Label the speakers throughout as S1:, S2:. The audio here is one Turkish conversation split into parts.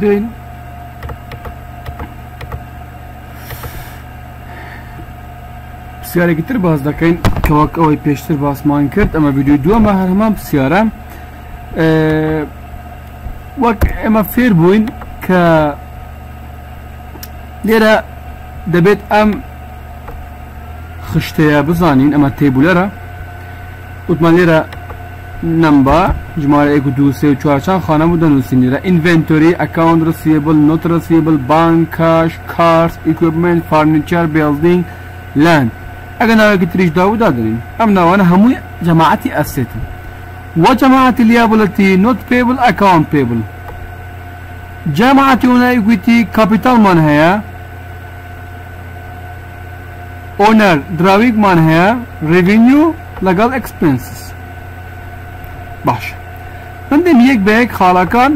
S1: dün پرسیارێکی تر باز دەکەین کەوەکەوەی پێشتر باسمان کرد ئەمە ویددیو دووەمە هەر هەمان پرسیارە وەک ئێمە فێر بووین کە لێرە دەبێت ئەم خشتەیە بزانین ئەمە تێبولەرە وتمان لێرە number हमारे एक दूसरे चौथा खाना मुदन सिंजरा inventory account receivable note receivable bank cash cars equipment furniture building land اگر نوع گتریش داو دادرین ام نوان هموی جماعتی استن و جماعتی لیابلتی نوت پیبل اکاونت پیبل جماعتی اونا اگویتی کپیتال من هیا اونر دراویگ من هیا ریوینیو لگل اکسپنسز Baş. Min de yek beyek xalakan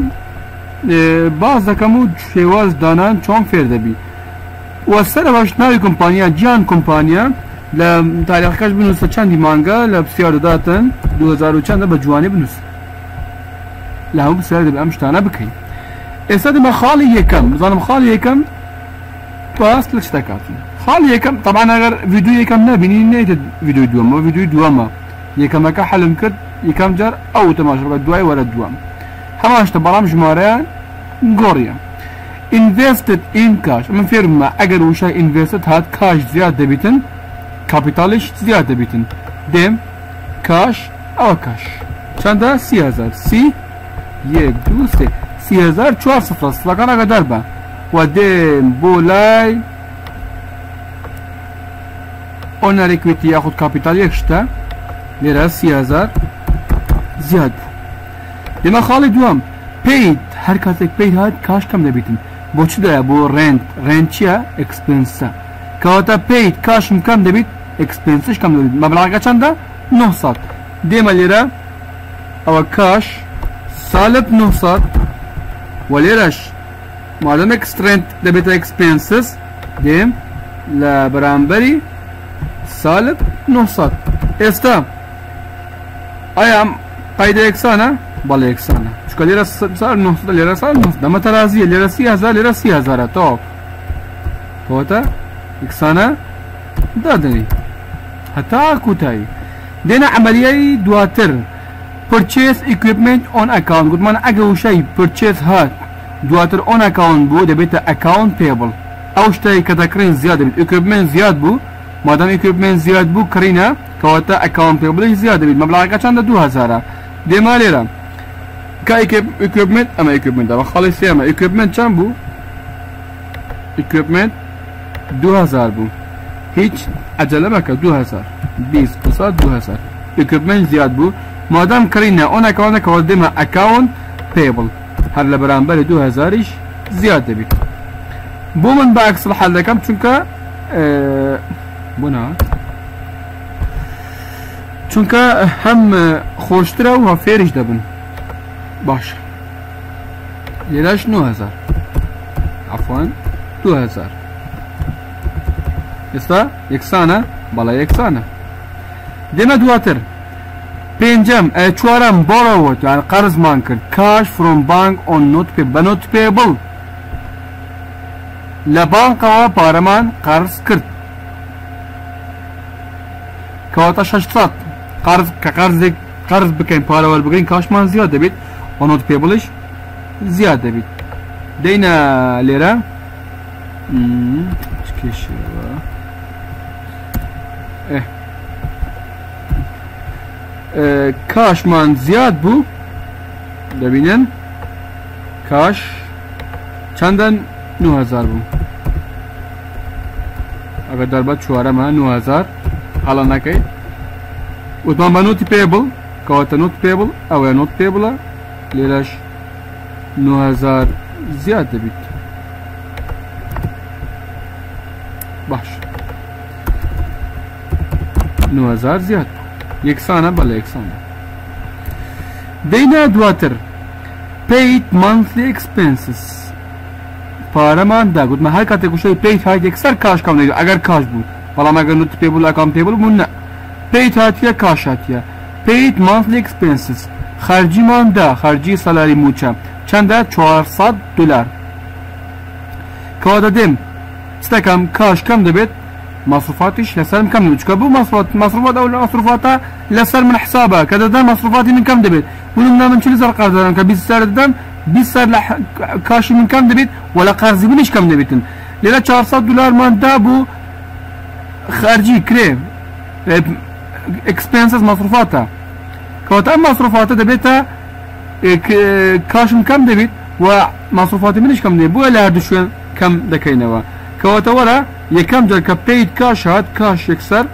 S1: baz dakim û şêwaz danan çom fêr debî. Wa sere baş navê kumpanya Cihan kumpanya li tarîxkeş binûse çendî manga li pisyar didatin 2004 de be ciwanê binûs. Li hew bisyar dibe em ji tane bikeyî. Êsta dime xalê yekam, zanim xalê yekam باست لش دكاتنا خال يكم طبعا اگر فيديو يكم نبيني نيت فيديو دوما فيديو دوما يكم كحلم كد یەکەم جار ئەو تەماشا بکە دوای وەرە دووەم هەمان شتە بەڵام ژمارەیان گۆڕیە invested in cash من فێرممە ئەگەر وشە invested هات کاش زیاد دەبیتن کاپیتالش زیاد دەبیتن دێم کاش ئەوە کاش چەندە سیهزار سی یەک دو سێ سیهزار چوار سفر سڵەکان ئەگەدار بە و دێم بۆ لای ئۆنەرێکوێتی یاخود کاپیتال یەک شتە لێرە سیهزار زیاد بوو دەمە خاڵی دووەم پیت هەر کاتێک پێی هاات کاشتم دەبیتن بۆچی دایە بۆ ڕێنند ڕێنچیە ئەکسپنسە کەواتە پیت کاشم کەم دەبیت ئەکسپنسش کەم دەبیت مەبلاغەکە چەندە 900 دێمە لێرە ئەوە کاش سالت 900 و لێرەش مادەم ئەکسرند دەبێتە ئەکسپنسس دێم لە بەرامبەری سالت 900 ئێستا ئایا قاعدە یەکسانە؟ بەڵێ یەکسانە. چکە لێرە سار 900 لێرە سار 900 دەمە تەرازیە. لێرە 30 لێرە 30 تۆ. کەواتە یەکسانە؟ دادنی. هەتا کوتایی دێنە عملیایی دواتر. پرچێس ئیکوپمنت ئۆن ئەکاونت گوتمان ئەگە وشەی پرچێس هات دواتر ئۆن ئەکاونت بوو دەبێتە ئەکاونت پێبڵ ئەو شتەی کە دەکرێن زیاد دەبێت ئیکوپمنت زیاد بوو. مادام ئیکوپمنت زیاد بوو کڕینە. کەواتە ئەکاونت پێبڵی زیاد دەبێت مەبلاغەکە چەندە؟ 2000 Di Malera. Ka ik heb equipment, ama equipment, ama khalisi ama equipment çan bu. Equipment 2000 bu. Hiç acele bakar 2000. Biz kısa 2000. Equipment ziyad bu. Madem karine ona kavana kavaldığıma account payable. Herle beraber 2000 iş ziyade bir. Bu mun baksı halde kam çünkü e, bu ne? چونکە هەم خۆشترە و هەفێریش دەبن باش لێراش 9هزار ئەفوان 2000 ئێستا یەکسانە بەڵای یەکسانە دێمە دواتر پێنجەم چوارەم بۆڕەوەتیان قەرزمان کرد کاش فرۆم بانک ئۆن نوت پێ بەنوت پێ بڵ لە بانکەوە پارەمان قەرز کرد کەواتە 600 قرض كقرض قرض بكين باراول بكين كاش مان زيادة بيت ونوت بيبلش زيادة بيت دينا ليرة كيش اه اه كاش مان زياد بو ببینن کاش چندن 9000 بو اگر در بعد چواره من 9000 حالا نکید with number not payable كوتا not payable أو not payable ليلاش 9000 زيادة بيت باش 9000 زيادة يكسانة بلا يكسانة دينا دواتر paid monthly expenses پارا مانده گود من هر کاته گوشه paid هر یک سر کاش کام نگید اگر کاش بود حالا مگر not payable account payable مون نه پیت هاتیه کاش هاتیه پیت مانتلی اکسپنسز خرجی من ده خرجی سالاری موچم چنده 400 دلار کادادم ستکم کاش کم دبید مصروفاتش لسرم كم دبت كبو مصروفات مصروفات او مصروفاتها لسر من حسابها كذا دام مصروفاتي من كم دبت ولنا من شنو زرقاء دام كبي سعر دام بي سعر كاش من كم دبت ولا قرض منش كم دبت لذا 400 دولار من دابو خارجي كريم expenses masrufata. كوتا مصروفات دبيتا كاشم كم دبيت ومصروفات منش كم دبيت بو لا دشون كم دكينوا كوتا ورا يكم جل كبيت كاش هات كاش يكسر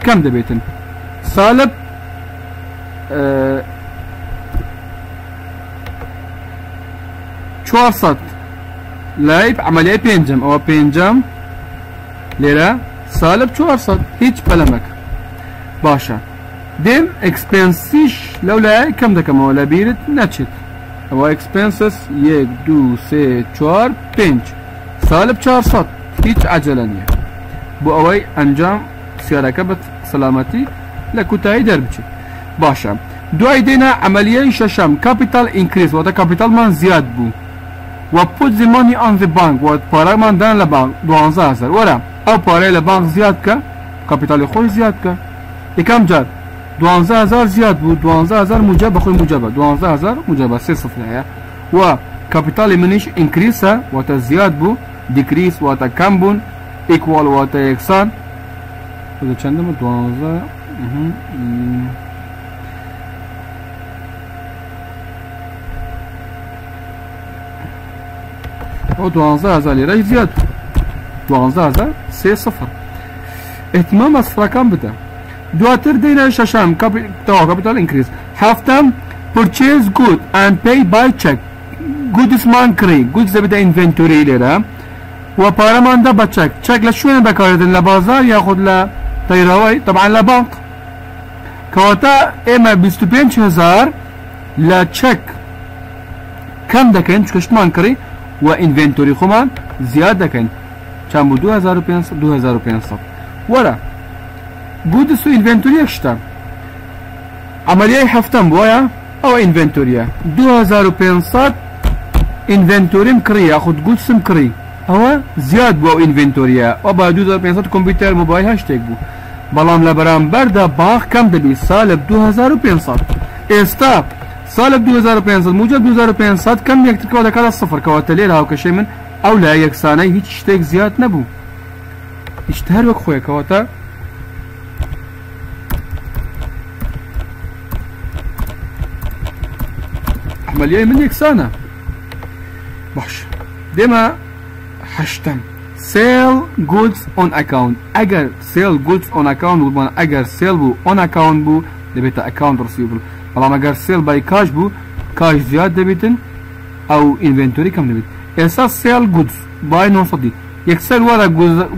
S1: كم دبيتن سالب چوار صد لايب عملية بينجم او بينجم ليرة سالب چوارسەد هیچ پەلەمەک باشە دێم ئەکسپنسیش لەو لای کەم دەکەمەوە. لە بیرت نەچێت. ئەوە ئەکسپنسس یەک دو سێ چوار پێنج سالب چهارسەد هیچ عجلە نییە. بۆ ئەوەی ئەنجام سیارەکە بە سەلامەتی لە کوتایی دەربچێت. باشە دوای دێنە ئەمەلیەی شەشەم. کاپیتال ئینکریس واتە کاپیتالمان زیاد بوو. و پوت زمانی ئان بانک. و پارەماندان لە بانک. دوانزە هزار. وەرە أو پاره لبان زیاد که کپیتال خوی زیاد کە یەکەم جار 12000 زیاد بوو 12000 مجە بەخۆی مجەبە 12000 مجەبە سێ سفرەیە و کاپیتالی منیش و تا زیاد بود دیکریس واتە کەم بوون ئیکوال چنده یەکسان دوانزه أو دوانزه هزار لیره زیاد بود. 12030 اتمام استحکام بده. دواتر دینه ششم کپیتال کپیتال اینکریز هفتم پرچیز گود اند پی بای چک گودز مانکری گودز بده اینونتوری لیره و پارمان دا بچک چک لشون بکاردن لبازار یا خود لطیراوی طبعا لبانک كواتا اما 25000 لا تشيك كم دكن شكشت مانكري وانفنتوري خمان زيادة كان چند بوو؟ 2500 2500 وەرە گودس و ئینڤنتۆری یەکشتە ئەمەریای هەفتم وایە ئەوە ئینڤنتۆریە 2500 ئینڤنتۆریم کڕی یاخود گوتسم کڕی. ئەوە زیاد بووە ئینڤنتۆریە ئەو با 2500 کۆمپیوتەر موبایل هەشتێک بوو. بەڵام لە بەرامبەردا باخ کەم دەبی سالب 2500 ئێستا سالب 2500 موجب 2500 کەم یەکترکەوە دەکاتە سفر کەواتە لێرە هاوکەشەی من ئەو لای یەکسانەی هیچ شتێک زیاد نەبوو. هیچ هەر وەک خۆیەکەواتە عملیای من یەکسانە. باش. دێمە هەشتم سێل گودز ئۆن ئەکاونت ئەگەر سێل گودز ئۆن ئەکاونت بوومان ئەگەر سێل بوو ئۆن ئەکاونت بوو دەبێتە ئەکاونت ڕسیبل بەڵام ئەگەر سێل بای کاش بوو کاش زیاد دەبێتن ئەو ئینڤنتۆری کەم دەبێت Essential goods بعين وسطي يكسر ورا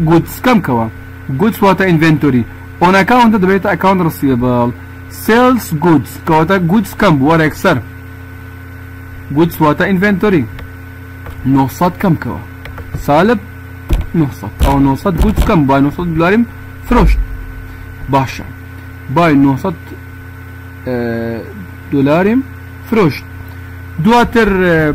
S1: goods كم كوا goods واتا inventory on account د بیت account receivable sales goods كواتا goods كم ورا يكسر goods واتا inventory نوصد كم كوا سالب نوصد او نوصد goods كم باي نوصد دولاريم فروشت باشا باي نوصد دولاريم فروشت دواتر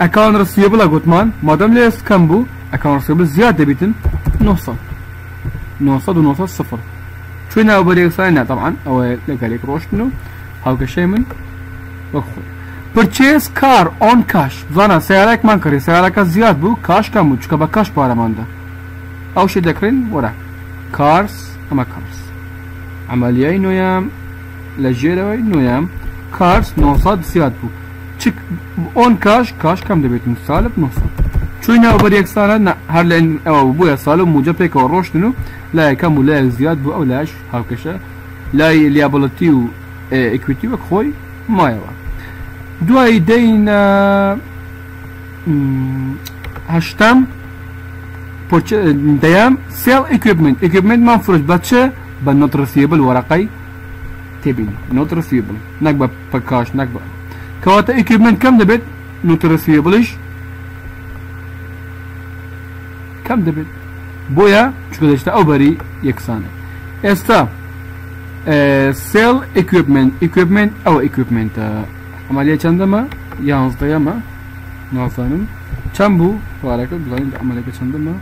S1: اکان رسیبل گوتمان مادام لیس کم بو اکان رسیبل زیاد دەبیتن 900 900 و 900 صفر چوینە ئەو بەرێکسانی نا طبعا ئەوە لەگەلێک ڕۆشتن و هاوکەشەی من وەخۆی پرچێز کار ئۆن کاش زانە سیارێکمان کردی سیارەکە زیاد بوو کاش کەم و چکە بە کاش پارەماندا ئەو شی دەکرین وەرە کارس ئەمە کارس ئەمەلیای نوۆیان لە ژێرەوەی نوۆیان کارس 900 زیاد بوو ئۆن کاش کاش کەم دەبێتن سالب 900 چوی ناو بەر یەکسانە هەر لە ئەوە بووە ساڵ و موجە پێکەوە ڕۆشتن و لایەکەم و لایەک زیاد بوو ئەو لاش هاوکەشە. لای لیابڵەتی و ئەکویتی وەک خۆی مایەوە. دوای دەینە هەشتم دەیام سێڵ ئیکوپمنت ئیکوپمنتمان فرۆش بەچە بە نۆترسیبل وەرەقەی تێبین نۆترسیبل نەک بە پکاش نەک بە کەواتە ئیکمنت کەم دەبێت نوترسیە بڵیش کەم دەبێت بۆیە چکە دەشتا ئەو بەری یەکسانە ئێستا سێل ئیکوپمنت ئیکوپمنت ئەو ئیکوپمنتە ئەمەلیە چەندەمە یانزدەیەمە نازانم چەند بوو پارەکە بزانین ئەمەلەکە چەندەمە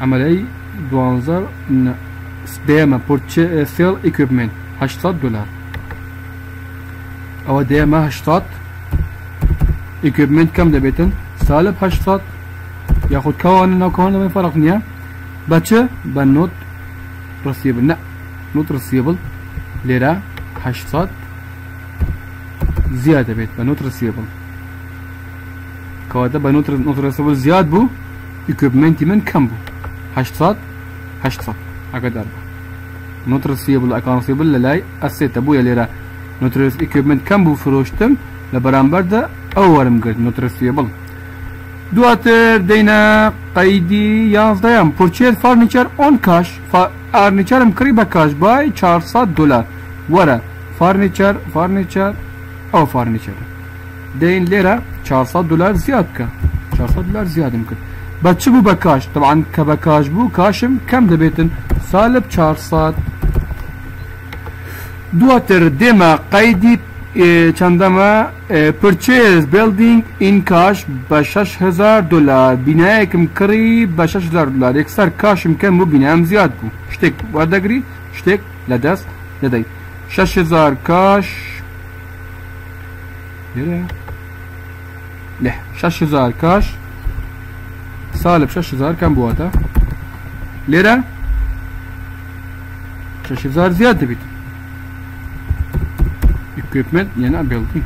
S1: ئەمەلەی دوانزار دێمە پرچ سێل ئیکوپمنت هەشتا دلار ئەوە دێمە هشتات ايكويبمنت كم دبيتن سالب 80 ياخد كون أو كون ما فرق نيا باتشا بنوت رسيبل لا نوت رسيبل ليرا 80 زياده بيت بنوت رسيبل كوادا بنوت نوت رسيبل زياد بو ايكويبمنت من كم بو 80 80 هكذا نوت رسيبل اكون رسيبل للاي اسيت ابويا ليرا نوت ايكويبمنت كم بو فروشتم لبرامبر ده ئەوەرم گرت نوترسیە بڵ دواتر دەینە قەیدی یازدەیەم پرچێت فارنیچەر ئۆن کاش ئارنیچەرم کڕی بە کاش بای 400 دلار وەرە فارنیچەر فارنیچەر ئەو فارنیچەر دەین لێرە 400 دلار زیاد بکە 400 دلار زیادم کرد بە چ بوو بە کاش طبعاان کە بە کاش بوو کاشم کەم دەبێتن سالب 400 دواتر دێمە قەیدی e, Chandama e, purchased building in cash ب 6000 دلار بنایەکم کڕی بە 6000 دلار یەکسەر کاشم کەم و بینام زیاد بوو شتێک وا دەگری شتێک لە دەست دەدەیت 6000 کاش لێ 6000 کاش سالب 6000 کەم بواتە لێرە 6000 زیاد دەبیت equipment yeni a building.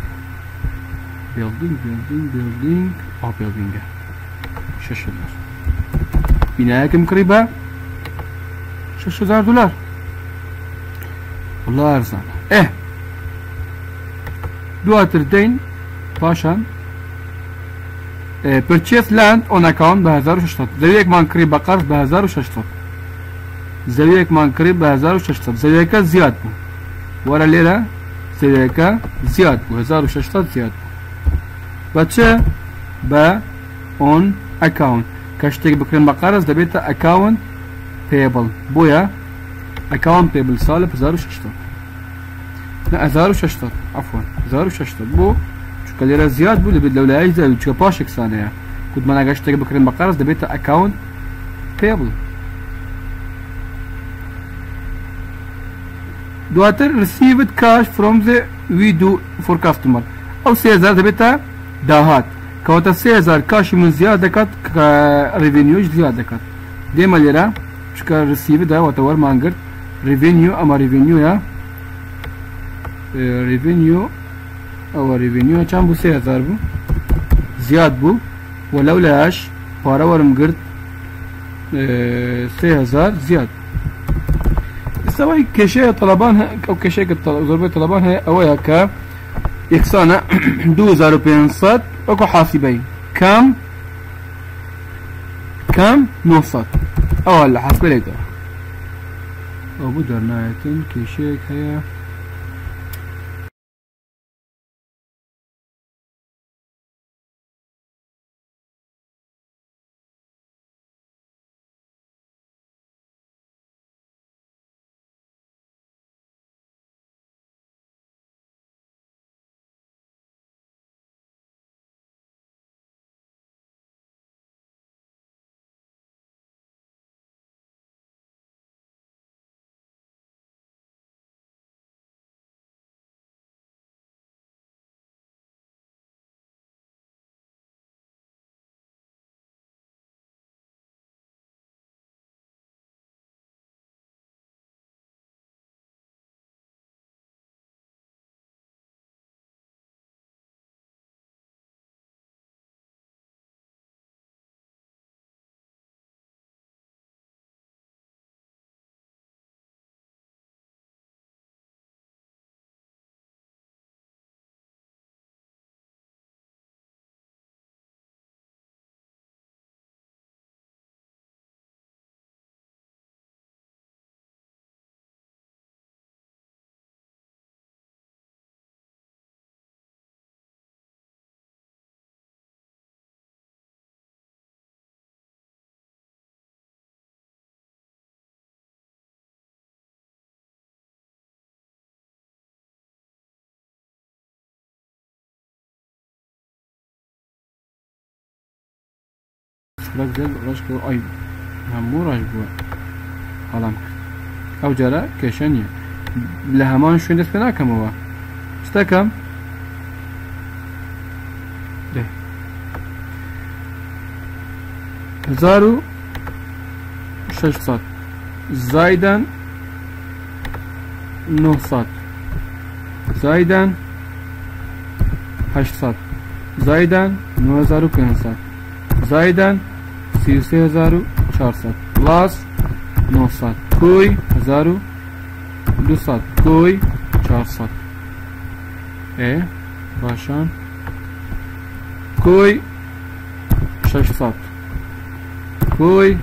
S1: Building building building. A building şaşırdılar. Binaya kim kırıba şaşırdılar. Allah erzana eh. دواتر دين باشان purchase land on account به 1600 زاوية من قريب قرض به 1600 زاوية من قريب به 1600 زاوية زياد بو ورا ليرة تێدەکە زیاد بوو 1600 زیاد بوو. بە چ بە ئۆن ئەکاون کە شتێک بکرێن بە قارز دەبێتە ئەکاون پێبڵ. بۆیە ئەکاون پێبل ساڵە 1600 ئەفۆن 1600 بوو چکە لێرە زیاد بوو دەبێت لەولایە زیاد چکە پاشێک سانەیە کوتمەناگە شتێک بکرێن بە قارز دەبێتە ئەکاون پێبڵ. دواتر received cash from the we do for customer او سي زار تبعتها داهات كوتا سي زار كاش من زيادة كات ريفينيو زيادة كات ديما اللي راه شكا ريسيف دا وتور ما نقرت ريفينيو اما ريفينيو يا ريفينيو او ريفينيو كان بو سي زار بو زياد بو ولولاش بارا ورم قرت سي زار زياد سوي كشيء طلبان أو كشي ضربة طلبان هي أو هكا يكسانا 2500 أكو حاسبين. كم؟ كم؟ نصات أو هلا حاسبه ليك أو بدر نهايه هي مشکلات زیاد ڕۆژ کرد ئەی هەموو ڕۆژ بووە هەڵام کرد ئەو جارە کێشە نییە لە هەمان شوێن دەست پێ ناکەمەوە شتەکەم هزار و ششصد زايدا نهصد زايدا هشتصد زايدا نو هزار و پێنجصد زايدا Sirse 1400 plus 900 કોઈ 1200 કોઈ 400 e başan કોઈ 600 કોઈ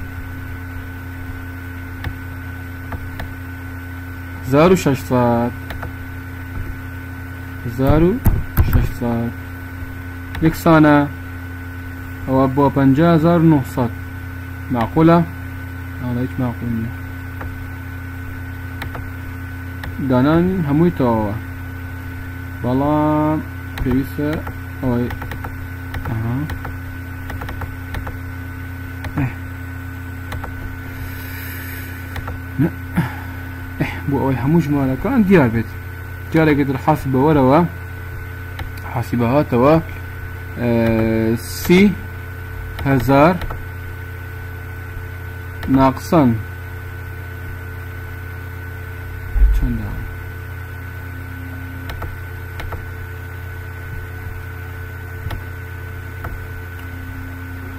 S1: 0600 0600 یک سانه هو بوا نوصات معقولة؟ آه هیچ معقول نیه دانان هەمووی تەوەوە بەڵام پێویستە بو بۆ ئەوەی هەموو ژمارەکان دیار بێت. جارێکی در ولا بەوەرەوە حەسیبە هاتەوە آه، سي هزار ناقصان.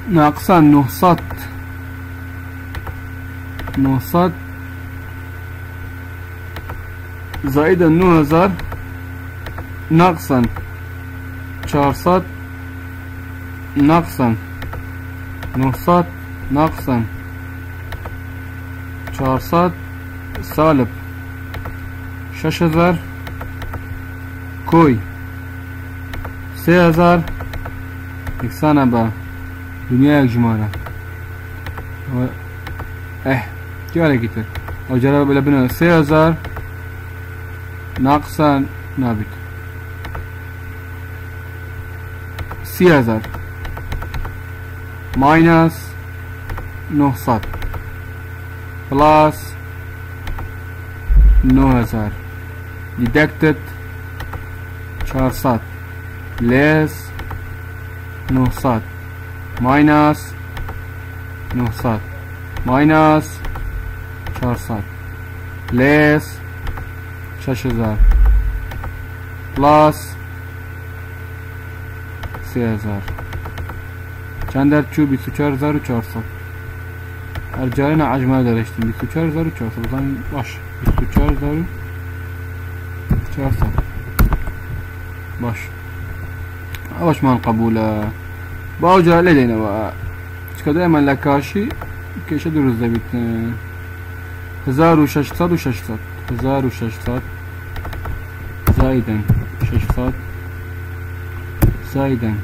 S1: ناقصان نهصد. نهصد زائد نه هزار ناقصان. چهارصد ناقصان. Nuhsat Naksan Çağırsat Salip شش هزار کوی سه هزار اکسانه با دنیا یک جماره و اه کیاره گیتر او جرابه لبنه سه هزار ناقصا نابید سی هزار minus 900 plus 900 deducted 400 less 900 minus 900 minus 400 less 6000 plus 3000 1440 Arcaline Acmal Deriştim 24400 Buradan baş 24400 باش واش ما نقبوله باوجه لدينا بقى شكا دائما لكاشي كيش ادور الزبيت هزار وششصد وششصد هزار وششصد زايدا ششصد زايدا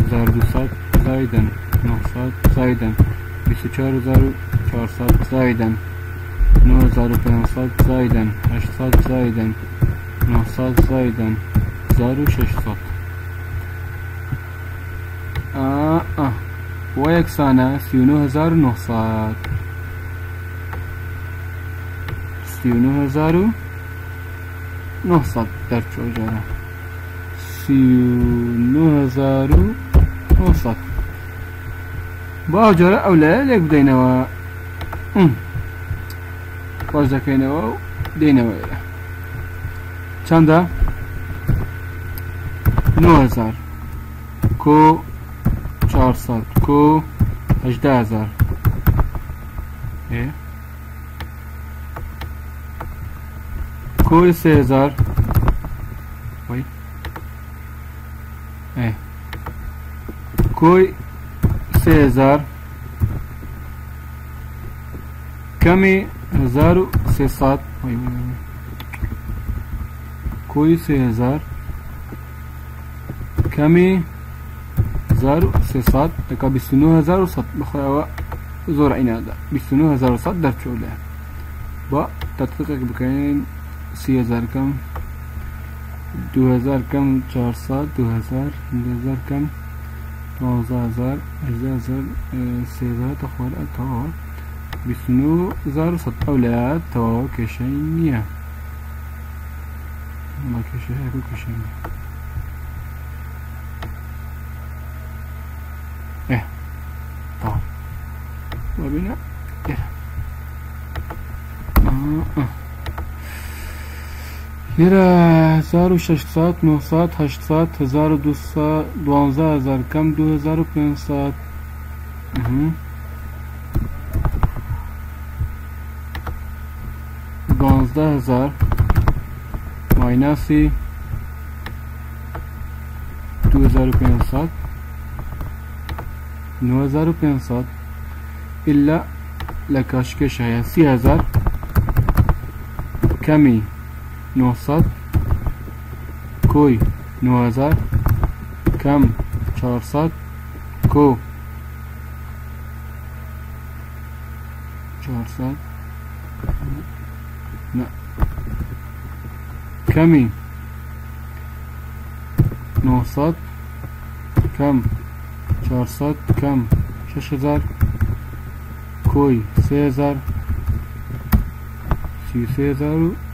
S1: 1200 زایدن. 900 زایدن. 24400 زایدن. 9500 زایدن. 800 زایدن. 900 زایدن. 1600 آه آه. و یکسانه 39900 39900 در چوجره 39900 وصف باجرە ئەو لە لێک بدەینەوە پۆش كاينة و دێنەوە ئێرە چەندە 9000 کۆ 400 هزار. 18000 کۆ هزار. كوي سيزار كمي هزارو سيسات. كوي سيزار كمي هزارو سيسات. لكا بسنو هزارو سات. بخوا زور عين هذا. بسنو هزارو سات در شوله با تطبيقك بكاين سي هزار كم دو هزار كم چهار سات دو هزار دو هزار كم. નોઝાઝર أجزازر آه، سيزاتخوال أتار بسنو زار صد أولاد تو وبناء میره 1600 900 800 1200 12000 کم 2500 12000 ماینسی 2500 9500 الا لکاشکش هست. کمی. 900 کوی 9000 کم 400 کو 400 نه. کمی 900 کم 400 کم 6000 کوی 3000 33000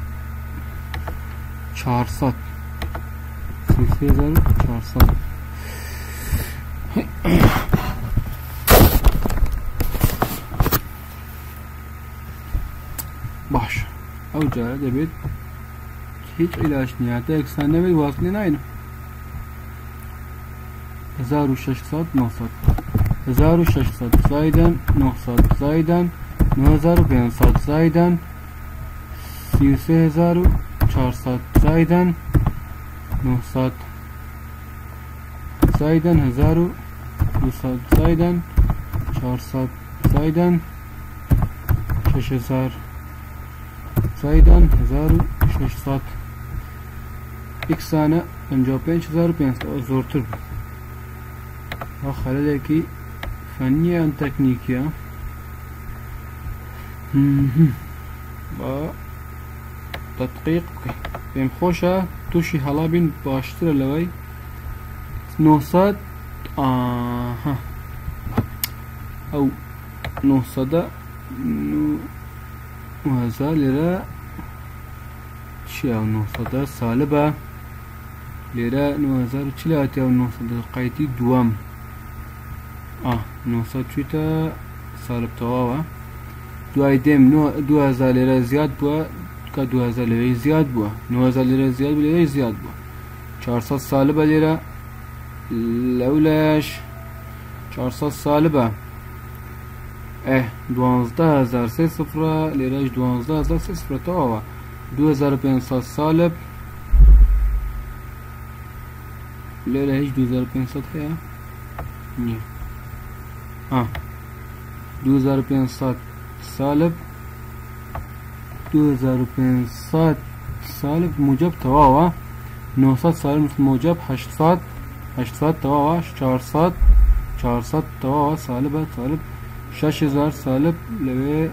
S1: Çağırsak. Kılıfı yazalım. Çağırsak. Baş. Avcı edebiyat hiç ilaç niyatı eksende ve vasılın aynı. Hezaru şaşsat mahsat. Hezaru şaşsat zayden nohsat zayden. Ne hezaru bensat zayden. Sivse hezaru 400 ساعت زایدن 9 زایدن 1000 و 2 ساعت زایدن 4 زایدن 6000 زایدن 1000 و 600 2 tane 55500 zortur bu. Bakalım فنی ان تکنیکی هم و تدقیق بکەین پێم خۆشە تووشی هەڵا بین باشترە لەوەی 900 ئاها. ئەو 900 هزار لێرە چیا 900 ساڵە بە لێرە 9000 چ لاتی 900 قایتی دووەم. ئا 900 چیتە ساڵب تەواوە. دوای دێم 2000 لێرە زیاد بووە کە 2000 لەوەی زیاد بووە 9000 لێرە زیاد بوو لەوەی زیاد بووە 400 ساڵە بە لێرە لەو لەش 400 ساڵە بە ئێ دوازدههزار سێ سفرە لێرەش دوازدههزار سێ سفرە تەواوە 2500 ساڵب لێرە هیچ 2500 هەیە نییە 2500 سالب 2500 سالب موجب تواوا 900 سالب موجب 800 800 تواوا 400 400 تواوا سالب سالب 6000 سالب لوي